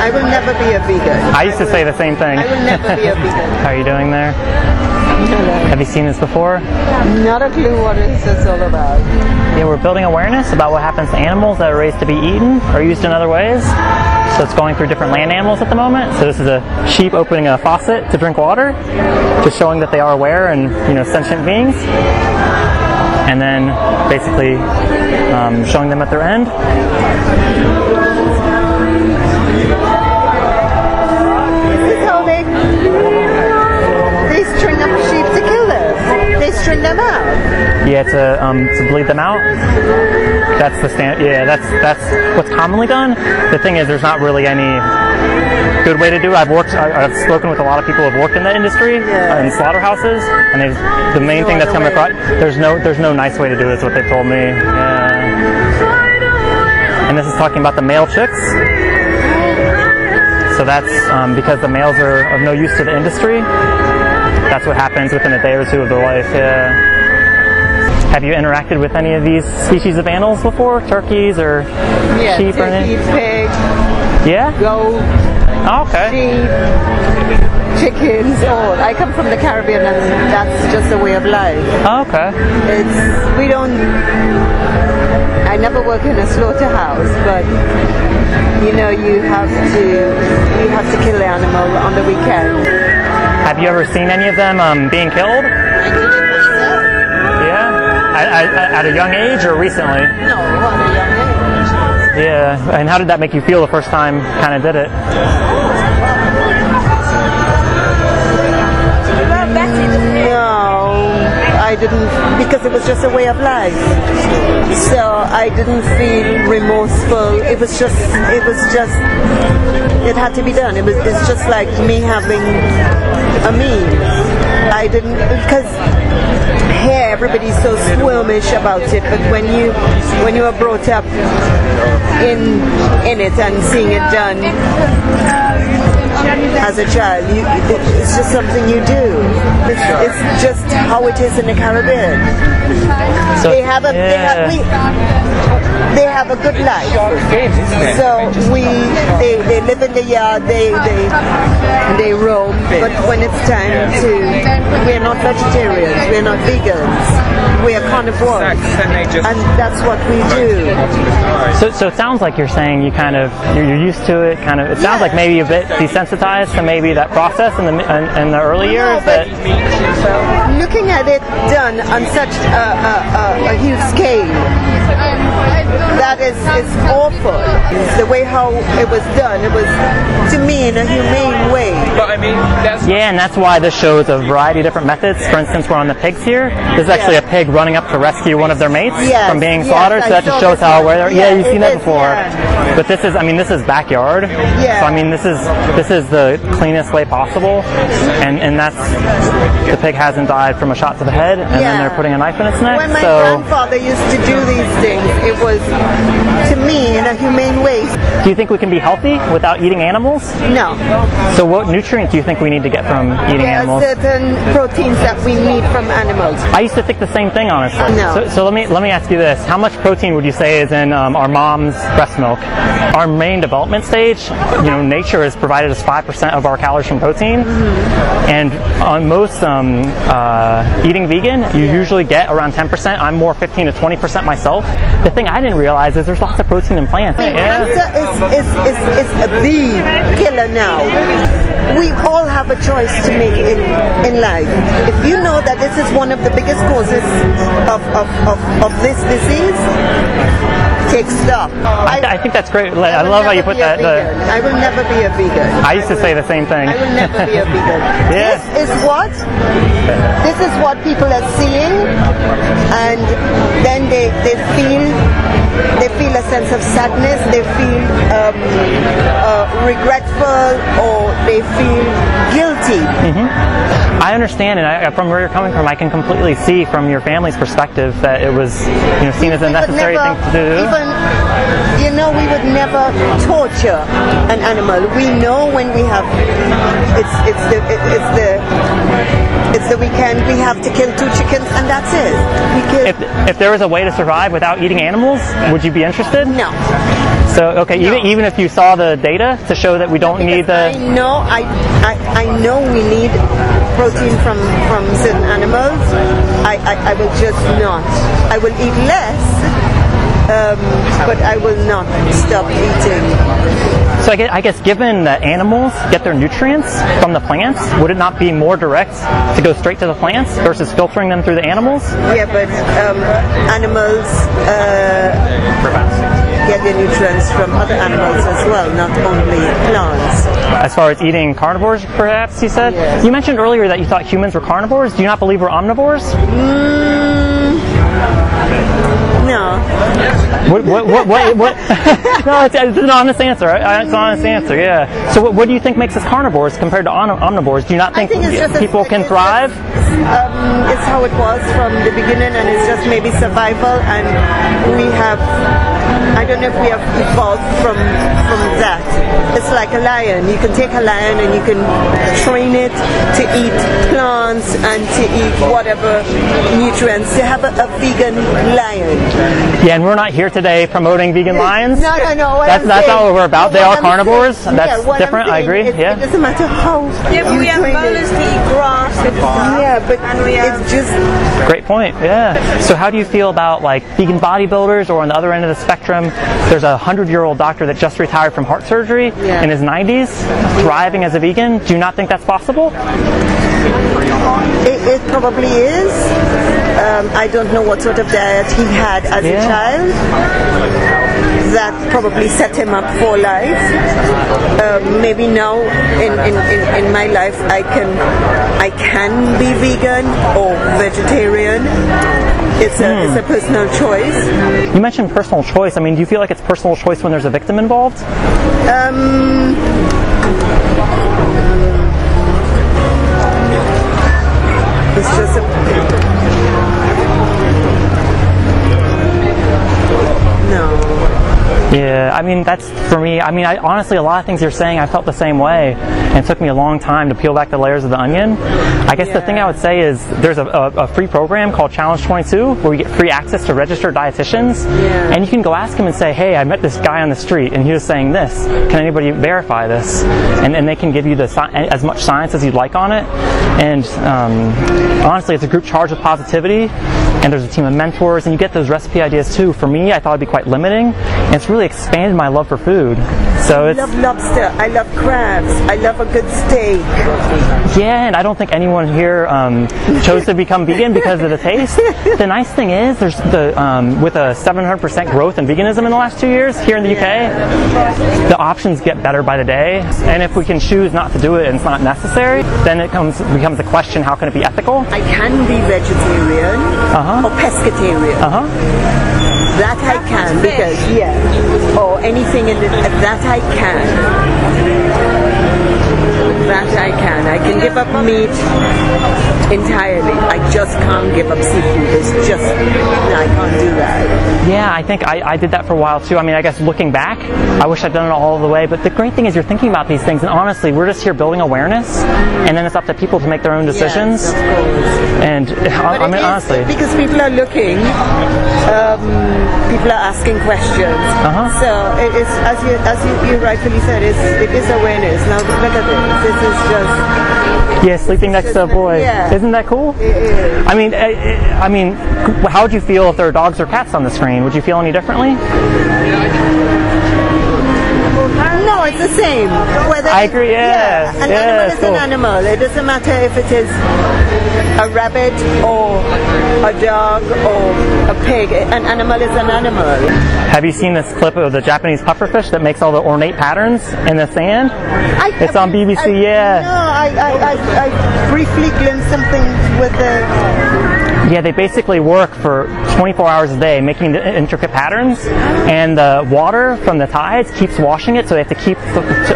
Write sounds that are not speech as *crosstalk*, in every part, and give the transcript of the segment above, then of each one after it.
I will never be a vegan. I used to say the same thing. I will never be a vegan. *laughs* How are you doing there? Hello. Have you seen this before? Not a clue what is this is all about. Yeah, we're building awareness about what happens to animals that are raised to be eaten or used in other ways. So it's going through different land animals at the moment. So this is a sheep opening a faucet to drink water, just showing that they are aware and you know sentient beings. And then basically um, showing them at their end. How they they string up sheep to kill them. They string them out. Yeah, to um, to bleed them out. That's the stand. Yeah, that's that's what's commonly done. The thing is, there's not really any good way to do it. I've worked. I, I've spoken with a lot of people who have worked in that industry Yeah. uh, in slaughterhouses, and they've the main no thing that's come way. across. There's no there's no nice way to do it. Is what they've told me. Yeah. And this is talking about the male chicks. So that's um, because the males are of no use to the industry. That's what happens within a day or two of their life. Yeah. Have you interacted with any of these species of animals before? Turkeys or Yeah, sheep or turkey, anything? pig, Yeah? goat, Oh, okay. sheep, chickens, all. I come from the Caribbean and that's just a way of life. Oh, okay. It's we don't. I never work in a slaughterhouse, but you know you have to you have to kill the animal on the weekend. Have you ever seen any of them um, being killed? Yeah? At, at, at a young age or recently? No, at a young age. Yeah. And how did that make you feel the first time kind of did it? Didn't because it was just a way of life. So I didn't feel remorseful. It was just, it was just, it had to be done. It was, it's just like me having a meal. I didn't because here everybody's so squirmish about it, but when you when you are brought up in in it and seeing it done as a child. You, it, it's just something you do. It's, it's just how it is in the Caribbean. So, They have a they have, we, they have a good life. So we they, they live in the yard. They they they roam. But when it's time to, we're not vegetarians. We're not vegans. We are carnivores, and that's what we do. So, so it sounds like you're saying you kind of you're, you're used to it. Kind of. It sounds like maybe a bit desensitized to maybe that process in the in, in the early years. but- That looking at it done on such a, a, a, a huge scale, that is is awful. The way how it was done, it was to me in a humane way. But I mean, that's yeah, and that's why this shows a variety of different methods. For instance, we're on the pigs here. There's actually a pig running up to rescue one of their mates Yes, from being slaughtered. I so that just shows how one. aware. They're, Yeah, yeah, you've it seen that is, before. yeah. But this is, I mean, this is backyard. Yeah. So I mean, this is this is the cleanest way possible, and and that's the pig hasn't died from a shot to the head, and then they're putting a knife in its neck. When my so. grandfather used to do these things, it was to me in a humane way. Do you think we can be healthy without eating animals? No, So what nutrient do you think we need to get from eating there are certain proteins that we need from animals. I used to think the same thing, honestly. No. So, so let me let me ask you this: How much protein would you say is in um, our mom's breast milk? Our main development stage, you know, nature has provided us five percent of our calories from protein, and on most um, uh, eating vegan, you usually get around ten percent. I'm more fifteen to twenty percent myself. The thing I didn't realize is there's lots of protein in plants. Cancer is, is, is, is the killer now. We all have a choice to make in, in life. If you know that this is one of the biggest causes of, of, of, of this disease, take stock. I, I think that's great. I will love how you put that. The. I will never be a vegan. I used to say the same thing. I will never be a vegan. *laughs* Yeah. This is what this is what people are seeing, and then they, they feel they feel a sense of sadness. They feel um, uh, regretful, or they feel guilty. I understand, and I, from where you're coming from, I can completely see from your family's perspective that it was, you know, seen as a necessary never thing to do. Even, you know, we would never torture an animal. We know when we have it's it's the it, it's the it's the weekend we have to kill two chickens and that's it. If, if there was a way to survive without eating animals, would you be interested? no. So okay, No. even even if you saw the data to show that we don't need the I know I, I I know we need protein from from certain animals. I, I, I will just not. I will eat less, um, but I will not stop eating. So I guess, I guess given that animals get their nutrients from the plants, would it not be more direct to go straight to the plants versus filtering them through the animals? Yeah, but um, animals uh, get their nutrients from other animals as well, not only plants. As far as eating carnivores, perhaps you said. Yes. You mentioned earlier that you thought humans were carnivores. Do you not believe we're omnivores? No, What? What? What? What? what? *laughs* no, it's, it's an honest answer. It's an honest answer. Yeah. So what, what do you think makes us carnivores compared to omnivores? Do you not think, think it's a- people can thrive? just, um, it's how it was from the beginning, and it's just maybe survival. And we have, I don't know if we have evolved from from that. It's like a lion. You can take a lion and you can train it to eat plants and to eat whatever nutrients. To have a, a vegan lion. Yeah, and we're not here today promoting vegan lions. No, no, no. What That's I'm that's saying- not what we're about. They are I'm carnivores. saying- That's yeah, what I'm different. I agree. is Yeah. It doesn't matter how Yeah, but we have train it. balance to eat grass. Yeah, but and we have it's just Great point. Yeah. So how do you feel about like vegan bodybuilders, or on the other end of the spectrum, there's a hundred-year-old doctor that just retired from heart surgery Yeah. in his 90s, thriving as a vegan? Do you not think that's possible? It, it probably is. Um, I don't know what sort of diet he had as Yeah. a child. That probably set him up for life. Um, maybe now in, in, in, in my life I can I can be vegan or vegetarian. It's a, it's a personal choice. You mentioned personal choice. I mean, do you feel like it's personal choice when there's a victim involved? Um, it's just Yeah, I mean that's for me. I mean, I, honestly, a lot of things you're saying, I felt the same way, and it took me a long time to peel back the layers of the onion. I guess the thing I would say is there's a, a, a free program called Challenge 22 where you get free access to registered dietitians, Yeah. and you can go ask them and say, "Hey, I met this guy on the street, and he was saying this. Can anybody verify this?" And, and they can give you the as much science as you'd like on it. And um, honestly, it's a group charged with positivity, and there's a team of mentors, and you get those recipe ideas too. For me, I thought it'd be quite limiting, and it's really expanded my love for food. So I love lobster. I love crabs. I love a good steak. yeah, and I don't think anyone here um, chose to become vegan because of the taste. *laughs* The nice thing is, there's the um, with a 700% growth in veganism in the last two years here in the UK, the options get better by the day. And if we can choose not to do it and it's not necessary, then it comes becomes a question: How can it be ethical? I can be vegetarian Uh-huh. Or pescatarian. Uh huh. That I can because yeah, or anything in the, that I can. That I can. I can give up meat entirely. I just can't give up seafood. It's just I can't do that. Yeah, I think I, I did that for a while too. I mean, I guess looking back, I wish I'd done it all the way. But the great thing is you're thinking about these things, and honestly, we're just here building awareness, and then it's up to people to make their own decisions. Yes. And *laughs* I, I mean, is- honestly, because people are looking, um, people are asking questions. Uh-huh. So it is, as you as you, you rightfully said, it's, it is awareness. Now look at this. This is just yeah, sleeping next to a boy. Yeah. Isn't that cool? it is. I mean, I, I mean, how would you feel if there were dogs or cats on the screen? Would you feel any differently? It's the same. Whether I agree, yeah. An Yeah, animal is it's cool. an animal. It doesn't matter if it is a rabbit or a dog or a pig. An animal is an animal. Have you seen this clip of the Japanese pufferfish that makes all the ornate patterns in the sand? I, It's on BBC, I- yeah. No, I, I, I, I briefly glimpsed something with the. Yeah, they basically work for 24 hours a day making the intricate patterns, and the water from the tides keeps washing it, so they have to keep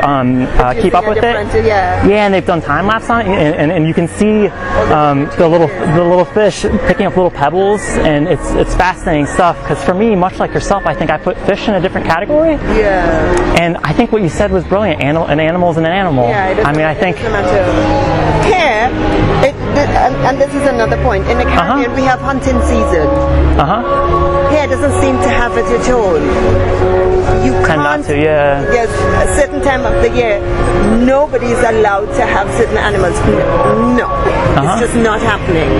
um, uh, keep up with it. Yeah. Yeah, and they've done time lapse on it, and, and, and you can see um, the little the little fish picking up little pebbles, and it's it's fascinating stuff. Because for me, much like yourself, I think I put fish in a different category, Yeah. and I think what you said was brilliant. Animal, an animal is an animal. Yeah. I mean, I think it doesn't matter. Hair. It, and, and this is another point. In the Caribbean, we have hunting season. Uh huh. Here doesn't seem to have it at all. You can't. to, yeah. Yes, a certain time of the year, nobody's allowed to have certain animals. No, Uh-huh. it's just not happening.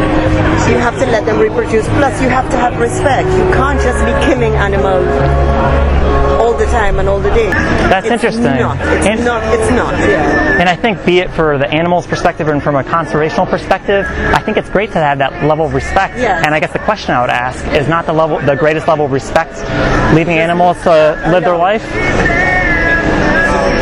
You have to let them reproduce. Plus, you have to have respect. You can't just be killing animals all the time and all the day. That's It's interesting. Not, it's And- not. It's not. Yeah. And I think, be it for the animal's perspective and from a conservational perspective, I think it's great to have that level of respect. Yes. And I guess the question I would ask is not the level, the greatest level of respect, leaving animals to live their life.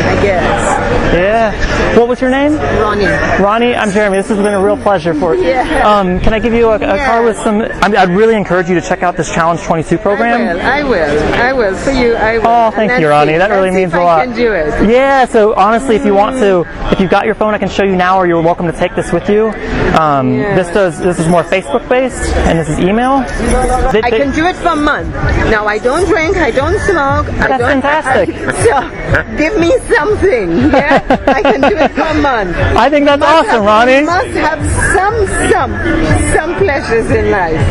I guess. Yeah. What was your name? Ronnie. Ronnie, I'm Jeremy. This has been a real pleasure for you. Yeah. Um, can I give you a, a Yeah. card with some? I mean, I'd really encourage you to check out this Challenge 22 program. I will. I will. I will. For you, I will. Oh, thank you, Ronnie. see- That really means a I lot. can do it. Yeah, so honestly, if you want to, if you've got your phone, I can show you now, or you're welcome to take this with you. Um, Yeah. This does. This is more Facebook based, and this is email. They- I can do it for a month. Now I don't drink, I don't smoke. I That's don't, *laughs* fantastic. so give me something. Yeah, I can do it for a month. I think that's Must awesome, have- Ronnie. Must have some, some, some pleasures in life.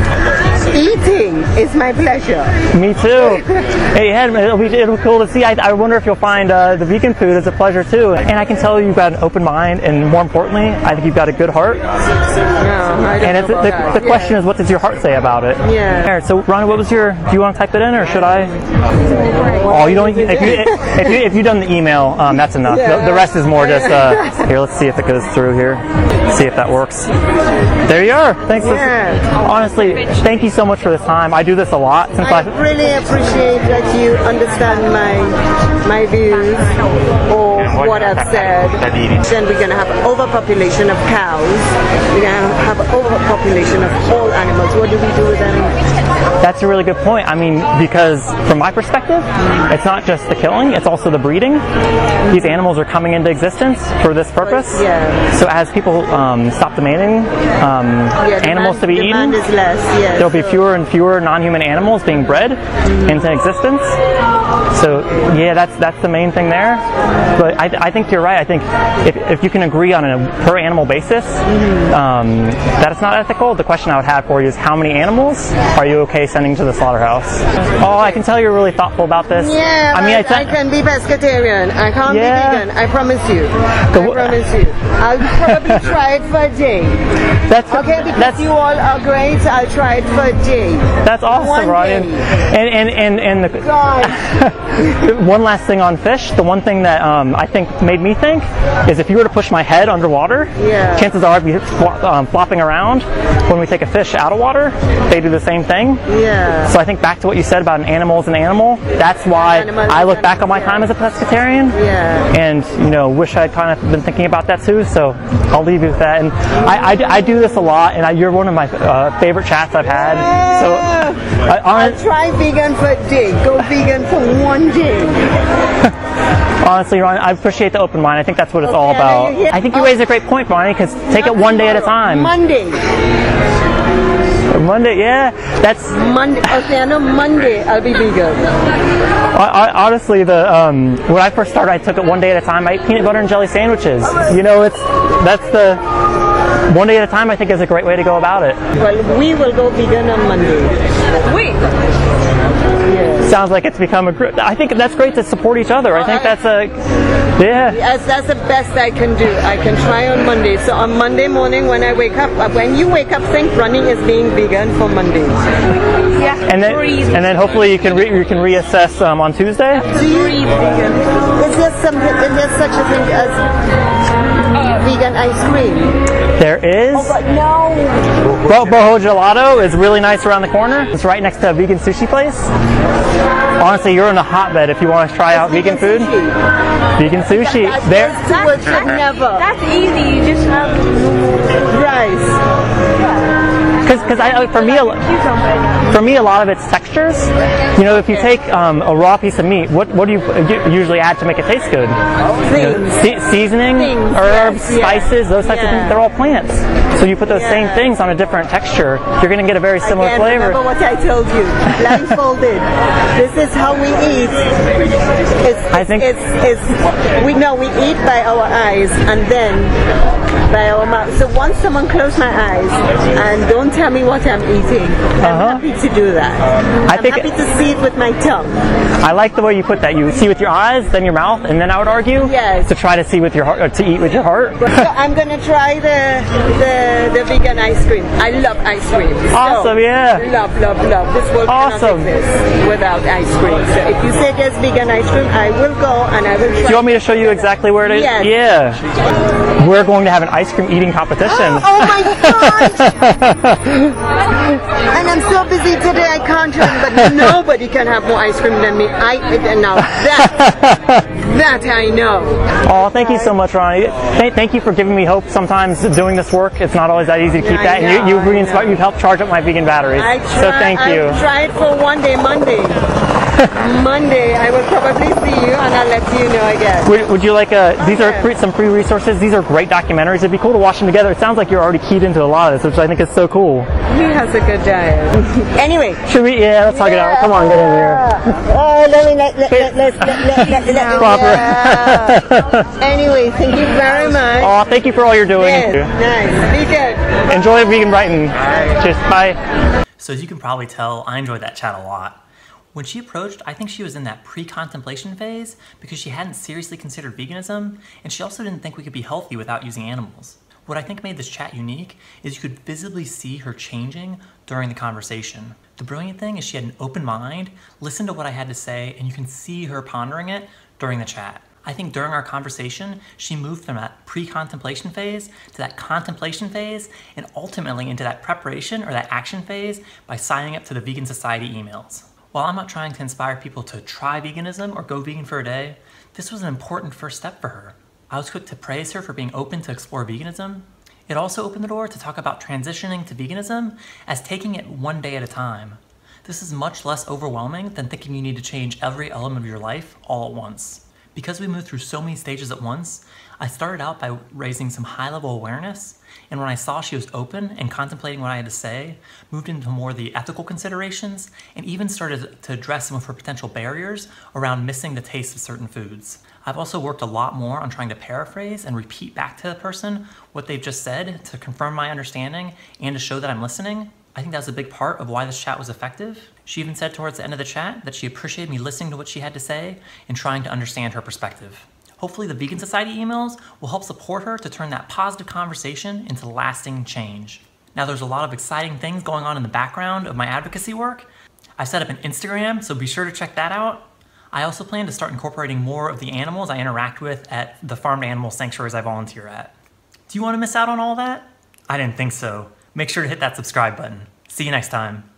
Eating is my pleasure. Me too. *laughs* hey, Ed, it'll be, it'll be cool to see. I, I wonder if you'll find uh, the vegan food as a pleasure too. And I can tell you've got an open mind, and more importantly, I think you've got a good heart. No, And it's, know about the, the Yeah. question is, what does your heart say about it? Yeah. All right, so Ronnie, what was your? Do you want to type it in, or should I? Oh, you don't. If you if you if you done the email, um, that's enough. The, the rest is more just. Uh, *laughs* here, let's see if it goes through here. See if that works. There you are. Thanks. Yeah. honestly, thank you so much for this time. I do this a lot since I I. really appreciate that you understand my my views or what I've said. Then we're going to have overpopulation of cows. We're going to have overpopulation of all animals. What do we do with them? That's a really good point. I mean, because from my perspective, it's not just the killing; it's also the breeding. These animals are coming into existence for this purpose. Yeah. So as people um, stop demanding um, Yeah, animals to be demand eaten. Yes. there'll be fewer and fewer non-human animals being bred into existence. So yeah, that's that's the main thing there. But I, I think you're right. I think if, if you can agree on a per animal basis um, that it's not ethical, the question I would have for you is how many animals are you okay sending to the slaughterhouse? Oh, I can tell you're really thoughtful about this. Yeah, I mean, I, I, can be pescatarian. I can't Yeah. be vegan. I promise you. The I promise you. I'll probably *laughs* try it for a day. that's Okay, because that's you all are great. I'll try it for a day. that's awesome, one Ryan. day. And and and and the, *laughs* one last thing on fish. The one thing that um, I think made me think is if you were to push my head underwater, Yeah. chances are I'd be um, flopping around. When we take a fish out of water, they do the same thing. Yeah. So I think back to what you said about an animal is an animal. That's why Animal I look back on my time as a pescatarian. Yeah. And you know, wish I'd kind of been thinking about that too. So I'll leave you with that. And I, I, I do this a lot, and I, you're one of my uh, favorite chats I've had. So I, I'll try vegan for a day. Go vegan for one day. *laughs* honestly, Ron, I appreciate the open mind. I think that's what it's all about. I think you raise a great point, Ronnie, because take it one day at a time. Monday. *laughs* Monday, yeah. That's Monday. Okay, I know Monday I'll be vegan. I, I, honestly the um, when I first started, I took it one day at a time. I ate peanut butter and jelly sandwiches. You know, it's that's the one day at a time. I think is a great way to go about it. Well, we will go vegan on Monday. Wait. Sounds like it's become a. group. I think that's great to support each other. I think that's a yeah. Yes, that's the best I can do. I can try on Monday. So on Monday morning when I wake up, uh, when you wake up, think running is being vegan for Monday. Yeah. And then and then hopefully you can re- you can reassess um, on Tuesday. Do you vegan? Is there something? Is there such a thing as vegan ice cream? There is. Oh, But no. Bo- Boho Gelato is really nice around the corner. It's right next to a vegan sushi place. Honestly, you're in a hotbed if you want to try out vegan food. sushi. Vegan sushi. That- There. Those two words never. That's easy. You just have Rice. Because I, for me, a for me, a lot of it's textures. You know, if you take um, a raw piece of meat, what what do you usually add to make it taste good? You know, se- seasoning, Things, herbs, yes, spices, those types of things. They're all plants. So you put those same things on a different texture, you're going to get a very similar Again, flavor. remember what I told you. Blindfolded. this is how we eat. It's, I think- it's, it's we know we eat by our eyes, and then by our mouth. So once someone close my eyes and don't tell me what I'm eating, I'm Uh-huh. happy to do that. I I'm think- happy to see it with my tongue. I like the way you put that. You see with your eyes, then your mouth, and then I would argue Yes. to try to see with your heart, to eat with your heart. So I'm gonna try the the, the vegan ice cream. I love ice cream. So, Awesome, yeah. Love, love, love. This world Awesome. cannot exist without ice cream. So if you say there's vegan ice cream, I will go and I will try. Do you want me to show you exactly where it is? Yes. Yeah. We're going to have an ice cream eating competition. Oh, oh my *laughs* god! and I'm so busy today But nobody can have more ice cream than me. I and now that *laughs* that I know. Oh, thank you so much, Ronnie. Th- thank you for giving me hope. Sometimes doing this work, it's not always that easy to keep I that. know, you, you've, you've helped charge up my vegan batteries. I try, so thank you. I tried for one day, Monday. *laughs* Monday, I will probably see you and I'll let you know again. Would, would you like a? These are free, some free resources. These are great documentaries. It'd be cool to watch them together. It sounds like you're already keyed into a lot of this, which I think is so cool. He has a good diet. *laughs* anyway. Should we? Yeah, let's talk it out. Come on, get in here. Oh, let me let, let, let, let, let, let, let, let *laughs* Proper. yeah. Anyway, thank you very much. Oh, thank you for all you're doing. Yes, nice. Be good. Enjoy Vegan Brighton. Cheers. Bye. So as you can probably tell, I enjoyed that chat a lot. When she approached, I think she was in that pre-contemplation phase because she hadn't seriously considered veganism, and she also didn't think we could be healthy without using animals. What I think made this chat unique is you could visibly see her changing during the conversation. The brilliant thing is she had an open mind, listened to what I had to say, and you can see her pondering it during the chat. I think during our conversation, she moved from that pre contemplation phase to that contemplation phase and ultimately into that preparation or that action phase by signing up to the Vegan Society emails. While I'm not trying to inspire people to try veganism or go vegan for a day, this was an important first step for her. I was quick to praise her for being open to explore veganism. It also opened the door to talk about transitioning to veganism as taking it one day at a time. This is much less overwhelming than thinking you need to change every element of your life all at once. Because we move through so many stages at once, I started out by raising some high level awareness, and when I saw she was open and contemplating what I had to say, moved into more of the ethical considerations, and even started to address some of her potential barriers around missing the taste of certain foods. I've also worked a lot more on trying to paraphrase and repeat back to the person what they've just said to confirm my understanding and to show that I'm listening. I think that was a big part of why this chat was effective. She even said towards the end of the chat that she appreciated me listening to what she had to say and trying to understand her perspective. Hopefully, the Vegan Society emails will help support her to turn that positive conversation into lasting change. Now, there's a lot of exciting things going on in the background of my advocacy work. I set up an Instagram, so be sure to check that out. I also plan to start incorporating more of the animals I interact with at the farmed animal sanctuaries I volunteer at. Do you want to miss out on all that? I didn't think so. Make sure to hit that subscribe button. See you next time.